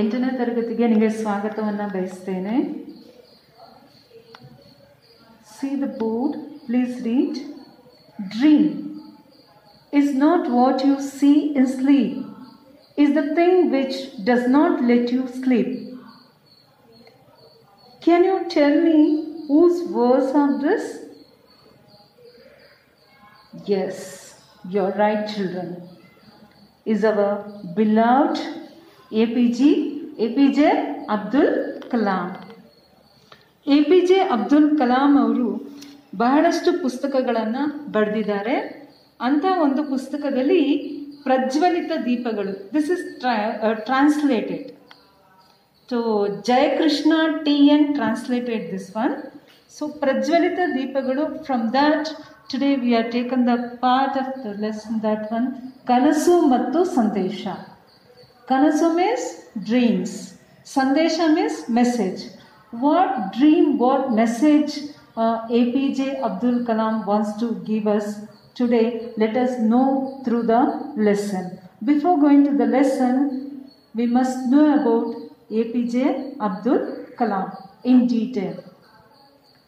ಎಂಟನೇ ತರಗತಿಗೆ ನಿಮಗೆ ಸ್ವಾಗತವನ್ನು ಬಯಸ್ತೇನೆ see the board please read dream is not what you see in sleep, is the thing which does not let you sleep. Can you tell me whose words are this? Yes, you're right, children. Is our beloved APG, J Abdul Kalam A P J Abdul Kalam ಅವರು ಬಹಳಷ್ಟು ಪುಸ್ತಕಗಳನ್ನು ಬರೆದಿದ್ದಾರೆ. ಅಂಥ ಒಂದು ಪುಸ್ತಕದಲ್ಲಿ ಪ್ರಜ್ವಲಿತ ದೀಪಗಳು this is translated so Jayakrishna T N translated this one so ಪ್ರಜ್ವಲಿತ ದೀಪಗಳು from that today we are taken the part of the lesson that one ಕನಸು ಮತ್ತು ಸಂದೇಶ. Kanasum dreams. Sandesham is message. What dream, what message uh, APJ Abdul Kalam wants to give us today, let us know through the lesson. Before going to the lesson, we must know about APJ Abdul Kalam in detail.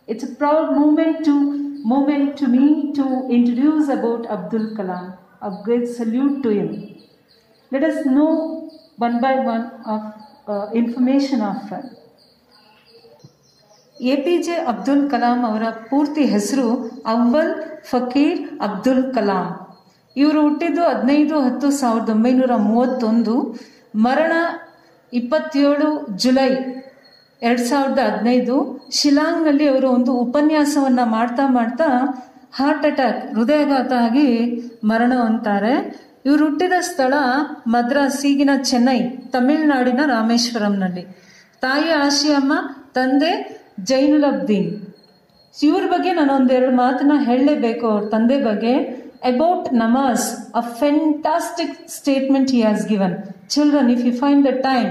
It's a proud moment to moment to me to introduce about Abdul Kalam. A great salute to him. Let us know one by one of uh, information of her. A P J Abdul Kalam ಅವರ ಪೂರ್ತಿ ಹೆಸರು ಅವ್ವಲ್ ಫಕೀರ್ ಅಬ್ದುಲ್ ಕಲಾಂ. ಇವರು ಹುಟ್ಟಿದ್ದು ಹದಿನೈದು ಹತ್ತು ಸಾವಿರದ ಒಂಬೈನೂರ ಮೂವತ್ತೊಂದು ಮರಣ ಇಪ್ಪತ್ತೇಳು ಜುಲೈ ಎರಡು ಸಾವಿರದ ಹದಿನೈದು. ಶಿಲಾಂಗ್ನಲ್ಲಿ ಅವರು ಒಂದು ಉಪನ್ಯಾಸವನ್ನು ಮಾಡ್ತಾ ಮಾಡ್ತಾ ಹಾರ್ಟ್ ಅಟ್ಯಾಕ್ ಹೃದಯಾಘಾತ ಆಗಿ ಮರಣ ಹೊಂತಾರೆ ಇವರು ಹುಟ್ಟಿದ ಸ್ಥಳ ಮದ್ರಾಸ್ ಈಗಿನ ಚೆನ್ನೈ ತಮಿಳುನಾಡಿನ ರಾಮೇಶ್ವರಂನಲ್ಲಿ ತಾಯಿ ಆಶಿಯಮ್ಮ ತಂದೆ ಜೈನುಲ್ ಅಬ್ದೀನ್ ಇವ್ರ ಬಗ್ಗೆ ನಾನು ಒಂದೆರಡು ಮಾತನ್ನ ಹೇಳಲೇಬೇಕು ಅವ್ರ ತಂದೆ ಬಗ್ಗೆ about namaz a fantastic statement he has given children if you find the time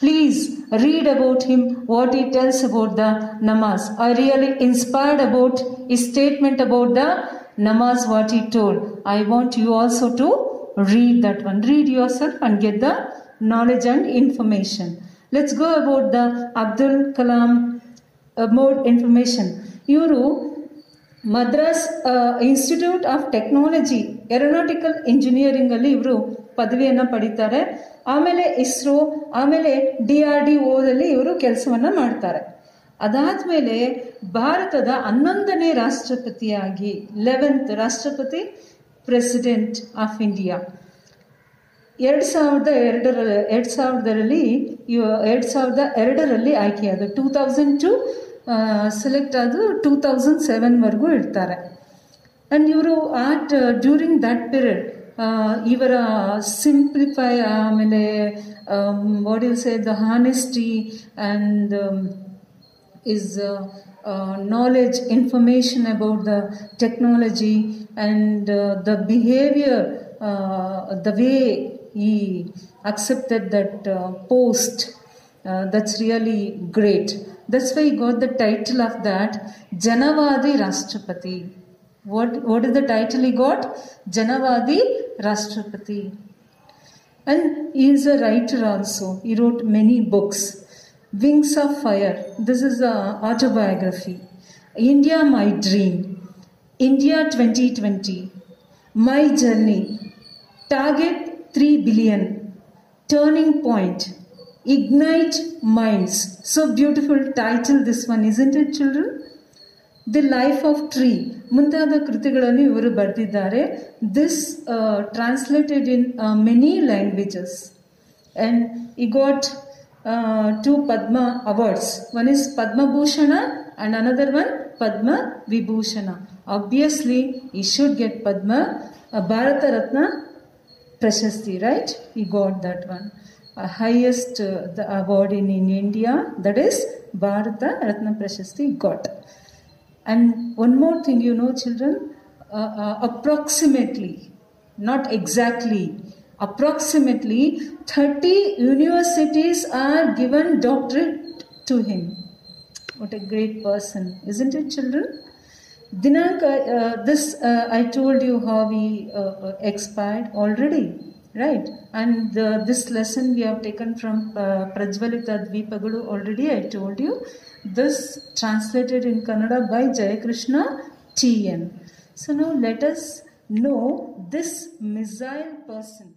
please read about him what he tells about the namaz I really inspired about the statement about the namaz what he told I want you also to read that one. Read yourself and get the knowledge and information. Let's go about the Abdul Kalam uh, more information. ಇವರು Madras institute of technology aeronautical ಇಂಜಿನಿಯರಿಂಗಲ್ಲಿ ಇವರು ಪದವಿಯನ್ನು ಪಡಿತಾರೆ ಆಮೇಲೆ ಇಸ್ರೋ ಆಮೇಲೆ D R D ಓದಲ್ಲಿ ಇವರು ಕೆಲಸವನ್ನು ಮಾಡ್ತಾರೆ ಅದಾದಮೇಲೆ ಭಾರತದ ಹನ್ನೊಂದನೇ ರಾಷ್ಟ್ರಪತಿಯಾಗಿ ಲೆವೆಂತ್ ರಾಷ್ಟ್ರಪತಿ ಪ್ರೆಸಿಡೆಂಟ್ ಆಫ್ ಇಂಡಿಯಾ ಎರಡು ಸಾವಿರದ ಎರಡರ, ಎರಡು ಸಾವಿರದಲ್ಲಿ ಎರಡು ಸಾವಿರದ ಎರಡರಲ್ಲಿ ಆಯ್ಕೆಯಾದ ಟೂ ತೌಸಂಡ್ ಟು ಸೆಲೆಕ್ಟ್ ಆದ ಟೂ ತೌಸಂಡ್ ಸೆವೆನ್ವರೆಗೂ ಇರ್ತಾರೆ ಆ್ಯಂಡ್ ಇವರು ಆಟ್ ಡ್ಯೂರಿಂಗ್ ದ್ಯಾಟ್ ಪೀರಿಯಡ್ ಇವರ ಸಿಂಪ್ಲಿಫೈ ಆಮೇಲೆ what say the honesty and is uh, uh, knowledge, information about the technology, and uh, the behavior, the way he accepted that post. that's really great. That's why he got the title of that Janavadi Rashtrapati. What, what is the title he got? Janavadi Rashtrapati. And he is a writer also. He wrote many books. Wings of Fire. This is a autobiography. India, My Dream. India 2020. My Journey. Target 3 billion. Turning Point. Ignite Minds. So beautiful title this one, isn't it, children? The life of tree ಮುಂತಾದ ಕೃತಿಗಳನ್ನು ಇವರು ಬರೆದಿದ್ದಾರೆ this translated in many languages and ಈ got two Padma awards. One is Padma Bhushana and another one Padma Vibhushana. Obviously, he should get Padma uh, Bharata Ratna Prashasti, right? He got that one. Uh, highest uh, the award in, in India, that is Bharata Ratna Prashasti got. And one more thing, you know, children, uh, uh, approximately, not exactly, approximately 30 universities are given doctorate to him. What a great person, isn't it, children? Dinanka, uh, this uh, I told you how he uh, uh, expired already. right and this lesson we have taken from uh, prajvalita dvipagalu already i told you this translated in kannada by jayakrishna tn so now let us know this missile person